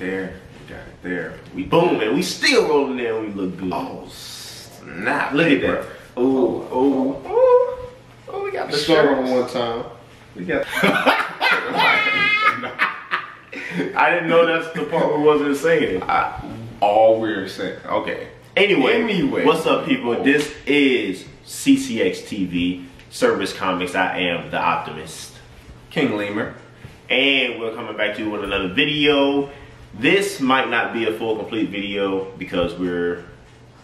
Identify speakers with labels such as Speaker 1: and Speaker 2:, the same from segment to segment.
Speaker 1: there. We got it there.
Speaker 2: We boom, and we still rolling there and we look good.
Speaker 1: Oh snap!
Speaker 2: Look at that. Oh, oh, oh, oh. Oh, we got the
Speaker 3: Let's start on one time.
Speaker 2: We got. I didn't know that's the part we wasn't singing.
Speaker 1: I, all we're saying. Okay.
Speaker 2: Anyway,
Speaker 1: Anyway.
Speaker 2: what's up, people? Oh. This is CCX TV, Cerberuz Comics. I am the Optimist,
Speaker 1: King Leemur.
Speaker 2: and we're coming back to you with another video. This might not be a full, complete video because we're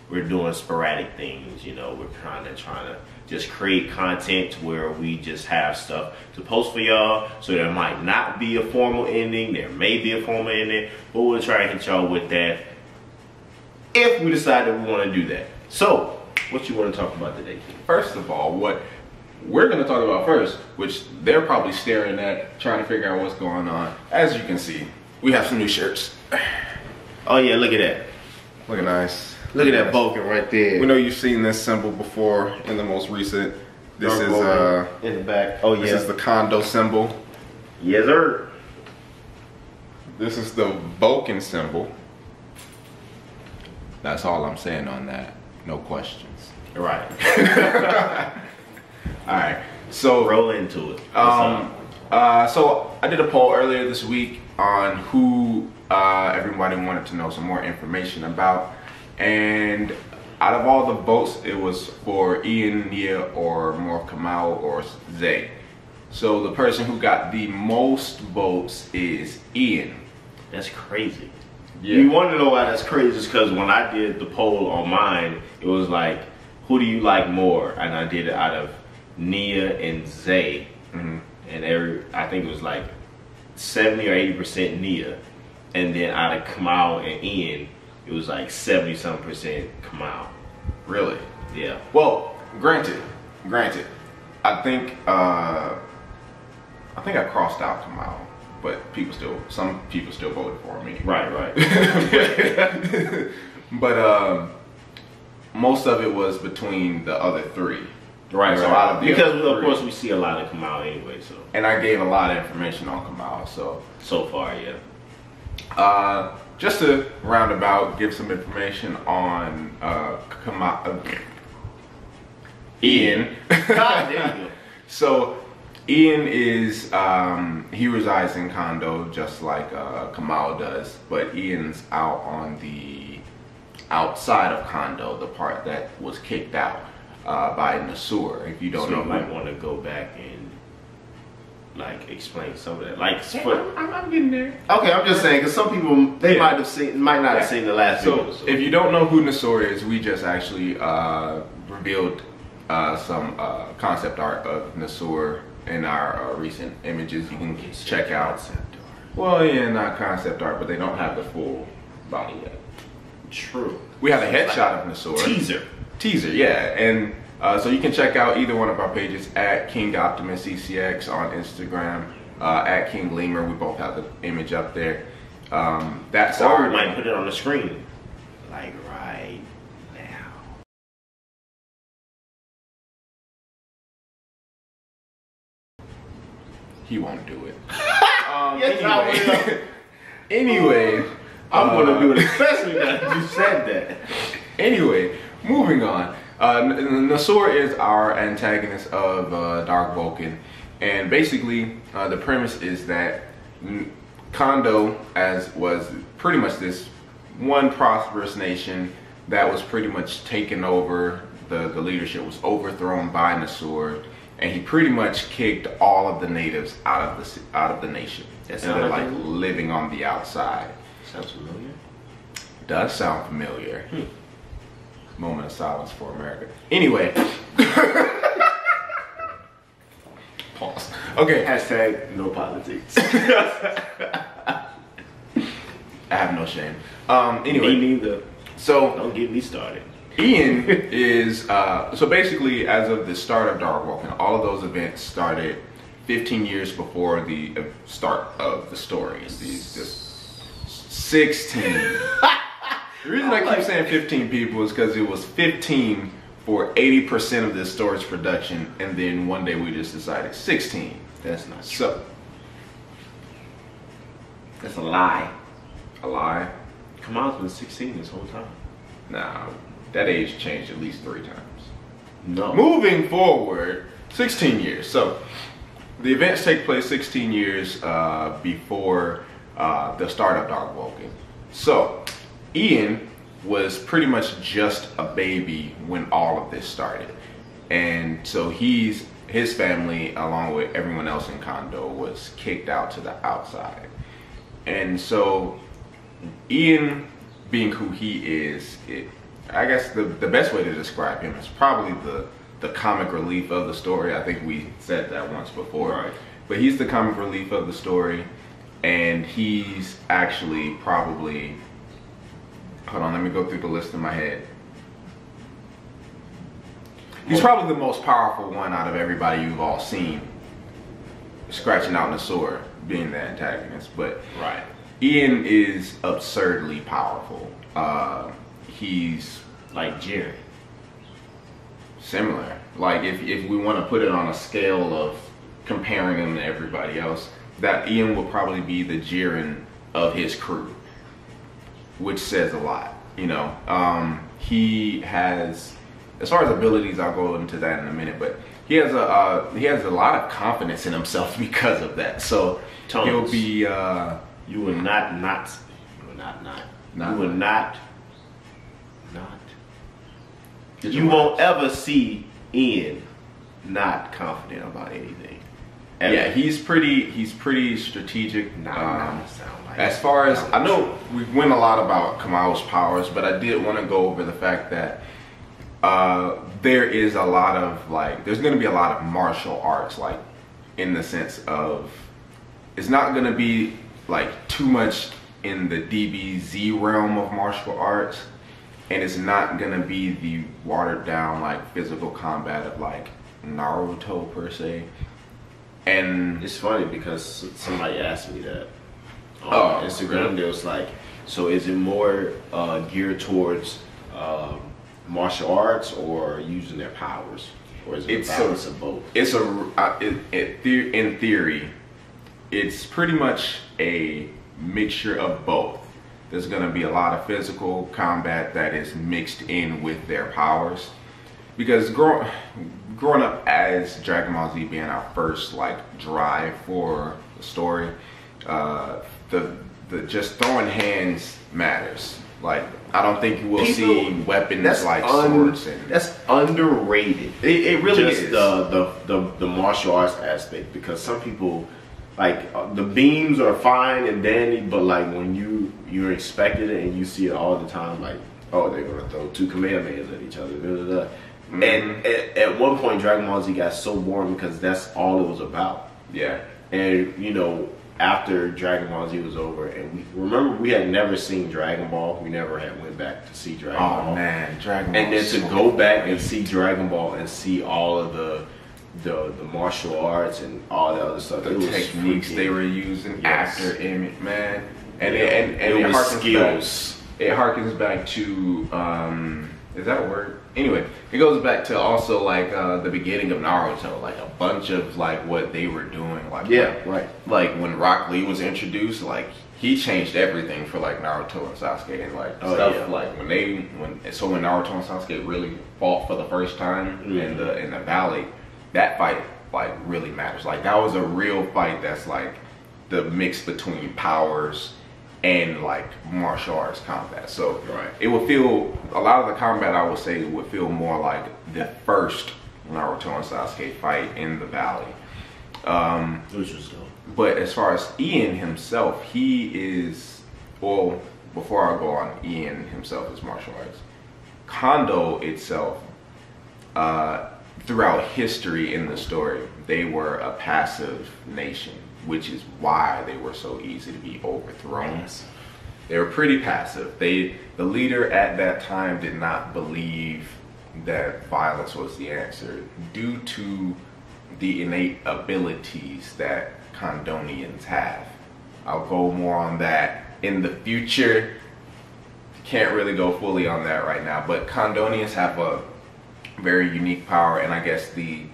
Speaker 2: we're doing sporadic things. You know, we're trying to trying to just create content where we just have stuff to post for y'all. So there might not be a formal ending. There may be a formal ending, but we'll try and hit y'all with that if we decide that we want to do that. So, what you want to talk about today?
Speaker 1: First of all, what we're going to talk about first, which they're probably staring at, trying to figure out what's going on. As you can see, we have some new shirts.
Speaker 2: Oh yeah, look at that.
Speaker 1: Looking nice.
Speaker 2: Look at that Vulcan right there.
Speaker 1: We know you've seen this symbol before in the most recent. This
Speaker 2: Dark
Speaker 1: is uh,
Speaker 2: in the back. Oh yeah.
Speaker 1: this is the condo symbol.
Speaker 2: yes, sir.
Speaker 1: This is the Vulcan symbol. That's all I'm saying on that. No questions.
Speaker 2: Right.
Speaker 1: All right. So
Speaker 2: Roll into it.
Speaker 1: Um, uh, so I did a poll earlier this week on who uh, everybody wanted to know some more information about, and out of all the votes, it was for Ian, Nia, or Morph Kamau or Zay. So the person who got the most votes is Ian.
Speaker 2: That's crazy.
Speaker 1: Yeah.
Speaker 2: You want to know why that's crazy? Is because when I did the poll on mine, it was like, who do you like more? And I did it out of Nia and Zay,
Speaker 1: Mhm.
Speaker 2: and every I think it was like seventy or eighty percent Nia, and then out of Kamal and Ian, it was like 70 something percent Kamal.
Speaker 1: Really?
Speaker 2: Yeah.
Speaker 1: Well, granted, granted, I think uh, I think I crossed out Kamau, but people still, some people still voted for me.
Speaker 2: Right. Right.
Speaker 1: but um, most of it was between the other three.
Speaker 2: Right.
Speaker 1: So
Speaker 2: right.
Speaker 1: out of the
Speaker 2: because of course we see a lot of Kamal anyway. So
Speaker 1: And I gave a lot of information on Kamau, so
Speaker 2: so far, yeah.
Speaker 1: uh, just to roundabout give some information on uh, Kamau, uh, Ian.
Speaker 2: God, there you.
Speaker 1: So Ian is um, he resides in condo just like uh, Kamal does, but Ian's out on the outside of condo, the part that was kicked out uh, by Nasur. If you don't
Speaker 2: so
Speaker 1: know,
Speaker 2: you might want to go back and like explain some of that. Like, for,
Speaker 1: I'm, I'm getting there.
Speaker 2: okay, I'm just saying because some people they
Speaker 1: Yeah.
Speaker 2: might have seen, might not have seen the last
Speaker 1: So
Speaker 2: video. So
Speaker 1: if you don't know who Nasur is, we just actually uh, revealed uh, some uh, concept art of Nasur in our uh, recent images. You can check out. Well, yeah, not concept art, but they don't have the full body yet.
Speaker 2: True.
Speaker 1: We have a headshot of Nasor.
Speaker 2: Teaser.
Speaker 1: Teaser, yeah. And uh, so you can check out either one of our pages at King Optimist CCX on Instagram, uh, at King Leemur. We both have the image up there. Um, that's
Speaker 2: Or
Speaker 1: our
Speaker 2: we might put it on the screen, like right now.
Speaker 1: He won't do it. um,
Speaker 2: Yes,
Speaker 1: anyway, anyway,
Speaker 2: I'm
Speaker 1: uh,
Speaker 2: gonna do it, especially that you said that.
Speaker 1: Anyway, moving on. Uh, N- Nasor is our antagonist of uh, Dark Vulcan, and basically uh, the premise is that Kondo, as was pretty much this one prosperous nation that was pretty much taken over. The the leadership was overthrown by Nasor, and he pretty much kicked all of the natives out of the out of the nation.
Speaker 2: That
Speaker 1: and they're
Speaker 2: like
Speaker 1: like living on the outside.
Speaker 2: Sounds familiar.
Speaker 1: Does sound familiar. Moment of silence for America. Anyway. Pause. Okay.
Speaker 2: Hashtag no politics.
Speaker 1: I have no shame. Um,
Speaker 2: Me
Speaker 1: anyway,
Speaker 2: neither.
Speaker 1: so
Speaker 2: Don't get me started.
Speaker 1: Ian is uh, so basically as of the start of Dark Vulcan, all of those events started 15 years before the uh, start of the stories. These just 16. The reason I keep saying 15 people is because it was 15 for 80% of this story's production, and then one day we just decided 16.
Speaker 2: That's not true.
Speaker 1: So
Speaker 2: That's a lie.
Speaker 1: A lie?
Speaker 2: Kamal's been 16 this whole time.
Speaker 1: Nah, that age changed at least three times.
Speaker 2: No.
Speaker 1: Moving forward, 16 years. So the events take place 16 years uh, before uh, the start of Dark Vulcan. So Ian was pretty much just a baby when all of this started. And so he's his family, along with everyone else in condo was kicked out to the outside. And so Ian, being who he is, it, I guess the, the best way to describe him is probably the the comic relief of the story. I think we said that once before.
Speaker 2: Right.
Speaker 1: But he's the comic relief of the story, and he's actually probably. Hold on, let me go through the list in my head. He's probably the most powerful one out of everybody you've all seen. Scratching out Nasor being the antagonist, but
Speaker 2: Right.
Speaker 1: Ian is absurdly powerful. Uh, he's
Speaker 2: Like Jerry.
Speaker 1: similar. Like if if we want to put it on a scale of comparing him to everybody else, that Ian will probably be the Jiren of his crew, which says a lot. You know, um, he has as far as abilities, I'll go into that in a minute, but he has a uh, he has a lot of confidence in himself because of that. So
Speaker 2: Tons.
Speaker 1: he'll be. Uh,
Speaker 2: You will not not. You will not not.
Speaker 1: Not
Speaker 2: you will not not.
Speaker 1: Get
Speaker 2: You won't ever see Ian not confident about anything. Ever.
Speaker 1: yeah, he's pretty. He's pretty strategic.
Speaker 2: Nah,
Speaker 1: um,
Speaker 2: sound like
Speaker 1: As far as I know, we went a lot about Kamau's powers, but I did want to go over the fact that uh, there is a lot of like, there's going to be a lot of martial arts, like in the sense of it's not going to be like too much in the DBZ realm of martial arts, and it's not going to be the watered down like physical combat of like Naruto per se. And
Speaker 2: It's funny because somebody asked me that on
Speaker 1: Oh,
Speaker 2: Instagram. They was like, "So is it more uh, geared towards um, martial arts or using their powers, or is it
Speaker 1: It's
Speaker 2: a
Speaker 1: a-
Speaker 2: of both?"
Speaker 1: it's a uh, it, it, the- in theory it's pretty much a mixture of both there's going to be a lot of physical combat that is mixed in with their powers because grow, growing up as dragon ball z being our first like drive for the story uh, the the just throwing hands matters like i don't think you will see weapons like swords and
Speaker 2: that's underrated.
Speaker 1: It- it really
Speaker 2: Just
Speaker 1: is.
Speaker 2: The, the the the martial arts aspect because some people like uh, the beams are fine and dandy, but like when you you're expected it and you see it all the time, like oh they're gonna throw two Kamehamehas at each other, da, da, da.
Speaker 1: Mm-hmm.
Speaker 2: and at, at one point Dragon Ball Z got so boring because that's all it was about.
Speaker 1: yeah
Speaker 2: And you know, after Dragon Ball Z was over, and we remember we had never seen Dragon Ball. We never had went back to see Dragon Ball.
Speaker 1: Oh man, Dragon Ball.
Speaker 2: And then to
Speaker 1: so
Speaker 2: go back and see Dragon Ball and see all of the the, the martial arts and all that other stuff,
Speaker 1: the techniques
Speaker 2: freaking-
Speaker 1: they were using
Speaker 2: Yes.
Speaker 1: after Emmett, man, and
Speaker 2: Yeah.
Speaker 1: it, and, and
Speaker 2: It
Speaker 1: it,
Speaker 2: was
Speaker 1: harkens
Speaker 2: skills.
Speaker 1: Back, it harkens back to um, is that a word? Anyway, it goes back to also like uh, the beginning of Naruto, like a bunch of like what they were doing, like
Speaker 2: Yeah, right.
Speaker 1: like when Rock Lee was introduced, like he changed everything for like Naruto and Sasuke and like
Speaker 2: Oh,
Speaker 1: stuff
Speaker 2: yeah.
Speaker 1: like when they when so when Naruto and Sasuke really fought for the first time in
Speaker 2: Mhm.
Speaker 1: the in the valley, that fight like really matters. Like that was a real fight that's like the mix between powers and like martial arts combat. So
Speaker 2: Right.
Speaker 1: it would feel a lot of the combat I would say would feel more like the first Naruto and Sasuke fight in the valley. Um,
Speaker 2: Which was dope.
Speaker 1: but as far as Ian himself, he is well. Before I go on, Ian himself is martial arts. Kondo itself, uh, throughout history in the story, they were a passive nation, which is why they were so easy to be overthrown. They were pretty passive. They the leader at that time did not believe that violence was the answer due to the innate abilities that Condonians have. I'll go more on that in the future. Can't really go fully on that right now, but Condonians have a very unique power, and I guess the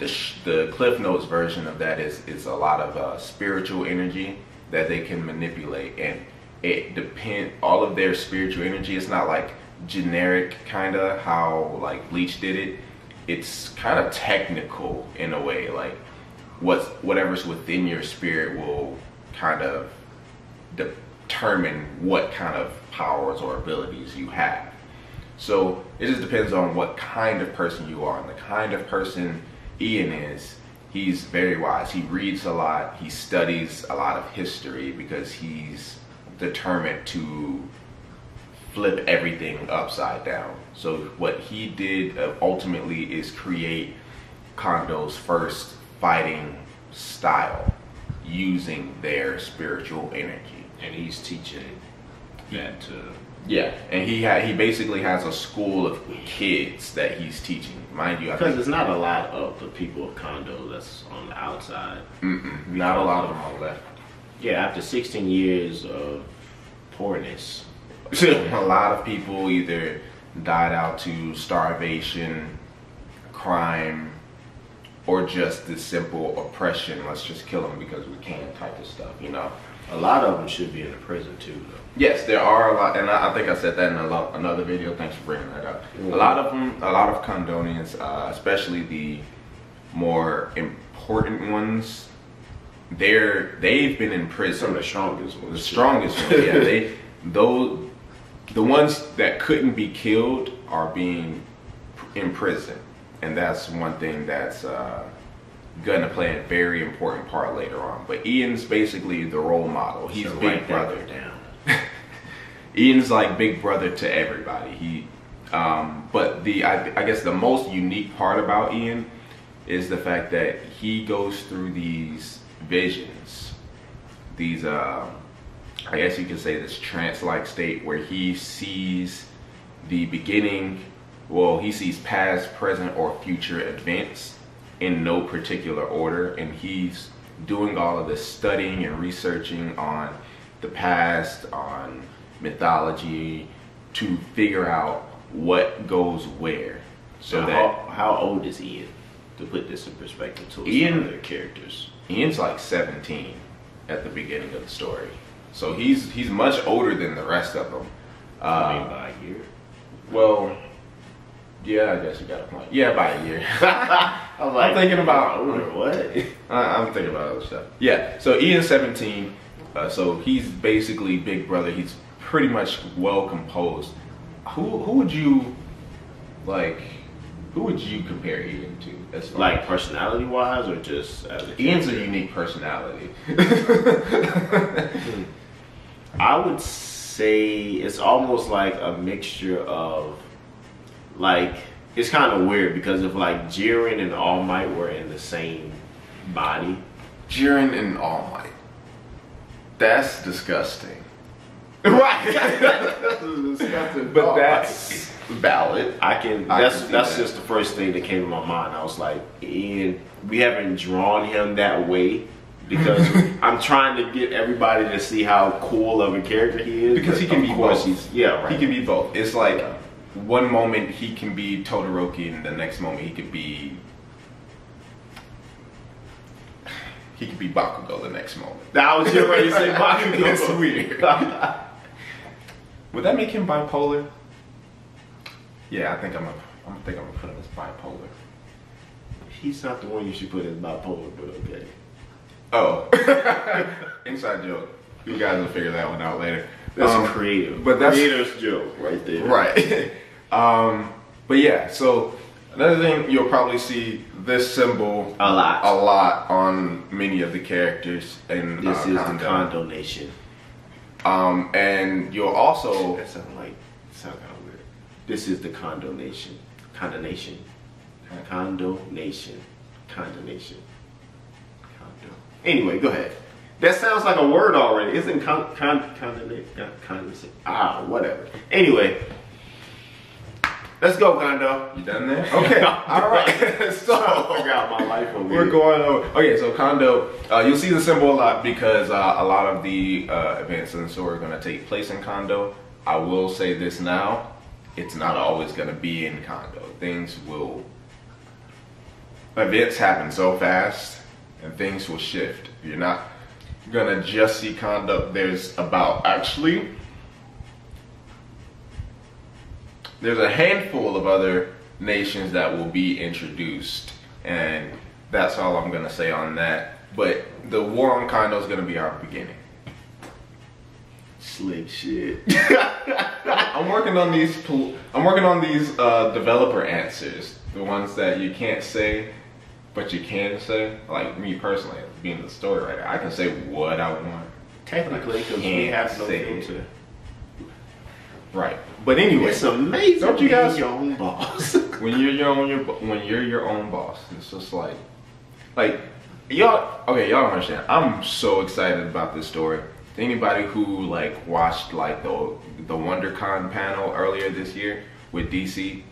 Speaker 1: the the Cliff Notes version of that is is a lot of uh, spiritual energy that they can manipulate, and it depend all of their spiritual energy. It's not like generic kind of how like Bleach did it. It's kind of technical in a way. Like what's whatever's within your spirit will kind of determine what kind of powers or abilities you have. So it just depends on what kind of person you are and the kind of person Ian is. He's very wise. He reads a lot. He studies a lot of history because he's determined to flip everything upside down. So what he did uh, ultimately is create Kondo's first fighting style using their spiritual energy.
Speaker 2: And he's teaching that to
Speaker 1: Yeah, and he had he basically has a school of kids that he's teaching. Mind you,
Speaker 2: because
Speaker 1: think
Speaker 2: it's not a lot of the people of Kondo that's on the outside.
Speaker 1: mm-mm, not a lot of them are left.
Speaker 2: Yeah, after 16 years of poorness,
Speaker 1: a lot of people either died out to starvation, crime, or just the simple oppression. Let's just kill them because we can type of stuff, you know.
Speaker 2: A lot of them should be in the prison too, though.
Speaker 1: Yes, there are a lot, and I, I think I said that in a lot, another video. Thanks for bringing that up.
Speaker 2: Mhm.
Speaker 1: A lot of them, a lot of Condonians, uh, especially the more important ones, they're they've been in prison.
Speaker 2: Some of the strongest ones.
Speaker 1: the strongest ones. Yeah, they those the ones that couldn't be killed are being in prison, and that's one thing that's uh, gonna play a very important part later on. But Ian's basically the role model. He's
Speaker 2: So
Speaker 1: big brother.
Speaker 2: down.
Speaker 1: Ian's like big brother to everybody. He, um, but the I, I guess the most unique part about Ian is the fact that he goes through these visions, these uh, I guess you could say this trance-like state where he sees the beginning. Well, he sees past, present, or future events in no particular order, and he's doing all of this studying and researching on the past, on mythology, to figure out what goes where. So
Speaker 2: So
Speaker 1: that
Speaker 2: how, how old is Ian? To put this in perspective to
Speaker 1: Ian-
Speaker 2: their characters.
Speaker 1: Ian's like 17 at the beginning of the story, so he's he's much older than the rest of them.
Speaker 2: I mean,
Speaker 1: Uh,
Speaker 2: by a year.
Speaker 1: well, yeah, I guess you got a point. Yeah, by a year.
Speaker 2: I'm,
Speaker 1: I'm thinking about-.
Speaker 2: What?
Speaker 1: I, I'm thinking about other stuff. Yeah, so Ian's 17, uh, so he's basically big brother. He's pretty much well composed. Who who would you like? Who would you compare Ian to? As
Speaker 2: like personality wise, or just as a
Speaker 1: Ian's a unique personality.
Speaker 2: I would say it's almost like a mixture of like it's kind of weird because if like Jiren and All Might were in the same body,
Speaker 1: Jiren and All Might. That's disgusting.
Speaker 2: right? That's disgusting.
Speaker 1: But that's valid.
Speaker 2: I can.
Speaker 1: I
Speaker 2: That's
Speaker 1: can
Speaker 2: that's
Speaker 1: that.
Speaker 2: just the first thing that came to my mind. I was like, Ian, we haven't drawn him that way because I'm trying to get everybody to see how cool of a character he is.
Speaker 1: Because he can be both.
Speaker 2: He's, yeah, right.
Speaker 1: He can be both. It's like
Speaker 2: Yeah.
Speaker 1: One moment he can be Todoroki, and the next moment he could be he could be Bakugo. The next moment.
Speaker 2: I was just ready to say Bakugo.
Speaker 1: It's weird. Would that make him bipolar? Yeah, I think I'm. A, I think I'm gonna put him as bipolar.
Speaker 2: He's not the one you should put as bipolar, but okay.
Speaker 1: Oh, inside joke. You guys will figure that one out later.
Speaker 2: That's
Speaker 1: Um,
Speaker 2: creative.
Speaker 1: but that's-
Speaker 2: creator's joke right there.
Speaker 1: Right. um, but yeah, so another thing you'll probably see this symbol
Speaker 2: A lot.
Speaker 1: a lot on many of the characters in
Speaker 2: This
Speaker 1: uh,
Speaker 2: is
Speaker 1: Kondo.
Speaker 2: the condo nation.
Speaker 1: Um, and you'll also
Speaker 2: That sounds like sound kind of weird. This is the condo nation. Condo nation. Condo nation. Condo. Anyway, go ahead. That sounds like a word already. Isn't con con condo con, con, ah whatever. Anyway, let's go condo.
Speaker 1: you done there? Okay. All right. So
Speaker 2: figure out my life over
Speaker 1: We're going over. Okay, so Kondo, uh, you'll see the symbol a lot because uh, a lot of the uh, events in the story are going to take place in Kondo. I will say this now: it's not always going to be in Kondo. Things will, events happen so fast, and things will shift. You're not. gonna just see conduct. There's about actually there's a handful of other nations that will be introduced, and that's all I'm gonna say on that. But the war on Kondo is gonna be our beginning.
Speaker 2: Slick shit.
Speaker 1: I'm working on these. I'm working on these uh, developer answers, the ones that you can't say, but you can say. Like me personally, being the story writer, I can say what I want.
Speaker 2: Technically, because we have no filter.
Speaker 1: Right. But anyway,
Speaker 2: It's amazing.
Speaker 1: Don't you guys-
Speaker 2: your own boss?
Speaker 1: when you're your own your when you're your own boss, it's just like like y'all okay, y'all don't understand. I'm so excited about this story. Anybody who like watched like the the WonderCon panel earlier this year with DC,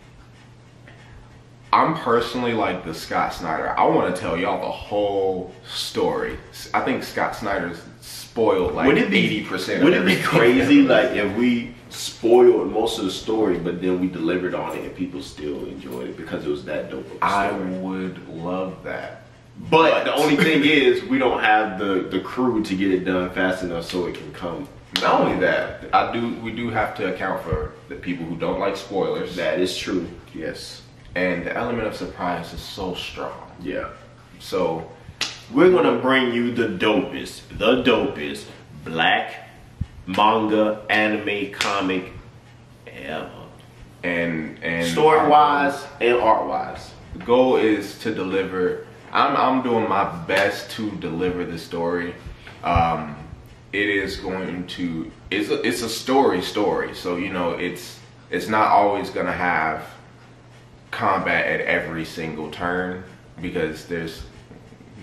Speaker 1: I'm personally like the Scott Snyder. I want to tell y'all the whole story. I think Scott Snyder's spoiled like
Speaker 2: would it
Speaker 1: eighty percent.
Speaker 2: Would it be crazy like if we spoiled most of the story, but then we delivered on it and people still enjoyed it because it was that dope
Speaker 1: I would love that.
Speaker 2: But the only thing is, we don't have the the crew to get it done fast enough so it can come.
Speaker 1: Not only that, I do we do have to account for the people who don't like spoilers.
Speaker 2: That is true. Yes.
Speaker 1: and the element of surprise is so strong.
Speaker 2: Yeah.
Speaker 1: So
Speaker 2: We're gonna bring you the dopest, the dopest black manga, anime, comic ever.
Speaker 1: and and
Speaker 2: Story wise and art wise.
Speaker 1: the goal is to deliver. I'm I'm doing my best to deliver the story. Um, it is going to it's a, it's a story story. So you know it's it's not always gonna have combat at every single turn because there's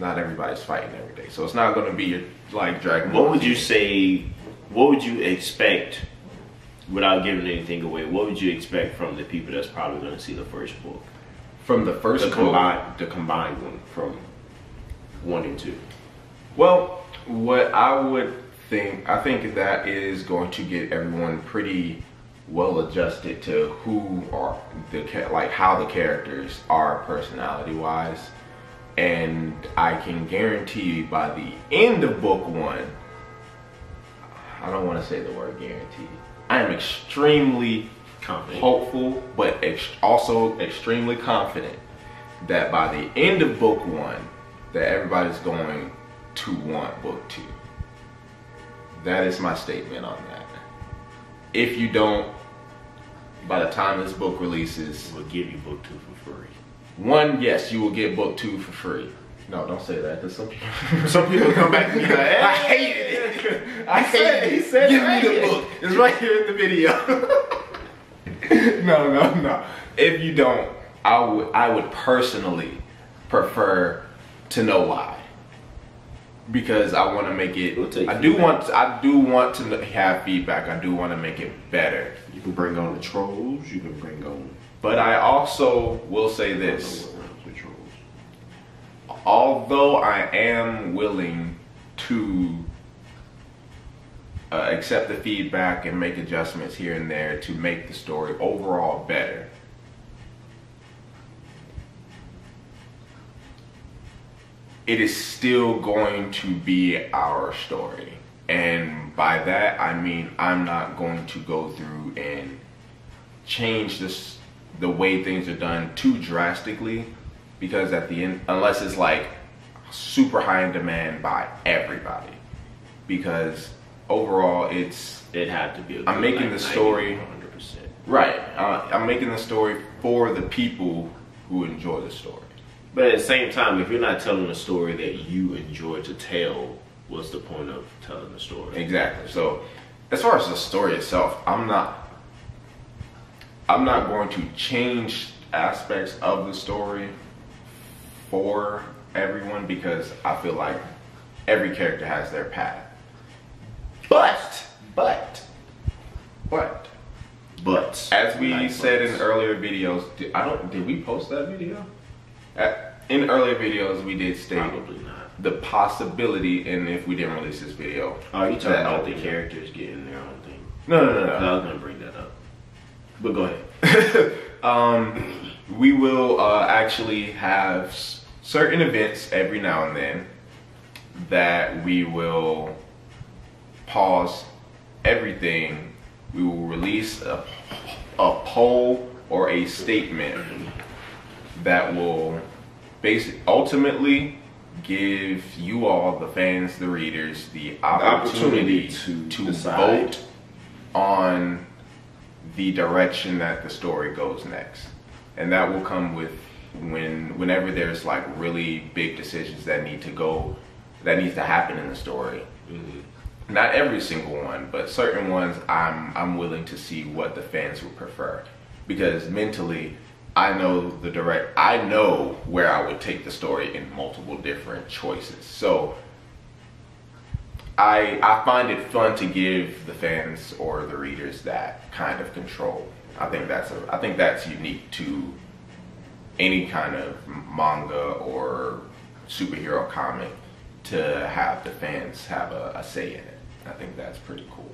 Speaker 1: not everybody's fighting every day. So it's not gonna be like Dragon.
Speaker 2: What would you say? What would you expect, without giving anything away? What would you expect from the people that's probably going to see the first book,
Speaker 1: from the first
Speaker 2: the
Speaker 1: book?
Speaker 2: combined, the combined one from one and two?
Speaker 1: Well, what I would think, I think that is going to get everyone pretty well adjusted to who are the like how the characters are personality wise, and I can guarantee you by the end of book one, I don't want to say the word guarantee. I am extremely
Speaker 2: Confident.
Speaker 1: hopeful, but ex- also extremely confident that by the end of book one, that everybody's going to want book two. That is my statement on that. If you don't, by the time this book releases,
Speaker 2: We'll give you book two for free.
Speaker 1: one, yes, you will get book two for free. No, don't say that because some people,
Speaker 2: Some people come back and be like,
Speaker 1: I
Speaker 2: "Hey,
Speaker 1: hated it. I
Speaker 2: said- he said
Speaker 1: Give me the
Speaker 2: here.
Speaker 1: book. It's right here in the video. no, no, no. If you don't, I would I would personally prefer to know why. Because I want to make it.
Speaker 2: We'll
Speaker 1: I do
Speaker 2: feedback.
Speaker 1: want. I do want to have feedback. I do want to make it better.
Speaker 2: You can bring on the trolls. You can bring on.
Speaker 1: But I also will say
Speaker 2: I
Speaker 1: this.
Speaker 2: don't know what rhymes with trolls.
Speaker 1: Although I am willing to uh, accept the feedback and make adjustments here and there to make the story overall better, it is still going to be our story. And by that, I mean I'm not going to go through and change this the way things are done too drastically because at the end unless it's like super high in demand by everybody because overall it's
Speaker 2: It had to be.
Speaker 1: i'm making
Speaker 2: like,
Speaker 1: the story-
Speaker 2: 100. percent
Speaker 1: right uh, i'm making the story for the people who enjoy the story
Speaker 2: But at the same time, if you're not telling a story that you enjoy to tell, what's the point of telling the story?
Speaker 1: exactly so as far as the story itself i'm not i'm not going to change aspects of the story for everyone because i feel like every character has their path but but but
Speaker 2: But
Speaker 1: As we said in earlier videos, did, I don't. Did we post that video? At, in earlier videos, we did state
Speaker 2: probably not.
Speaker 1: the possibility, and if we didn't release this video,
Speaker 2: Oh, you talking about the characters getting their own thing?
Speaker 1: No, no, no,
Speaker 2: I
Speaker 1: no.
Speaker 2: was gonna bring that up, but go ahead.
Speaker 1: um, we will uh, actually have certain events every now and then that we will pause everything. We will release a, a poll or a statement that will basically ultimately give you all the fans the readers the opportunity,
Speaker 3: opportunity to
Speaker 1: to
Speaker 3: decide.
Speaker 1: vote on the direction that the story goes next and that will come with when whenever there's like really big decisions that need to go that needs to happen in the story. Mm-hmm. Not every single one but certain ones i'm i'm willing to see what the fans would prefer. Because mentally i know the direct i know where i would take the story in multiple different choices. So I I find it fun to give the fans or the readers that kind of control. I think that's a I think that's unique to any kind of manga or superhero comic to have the fans have a, a say in it. I think that's pretty cool.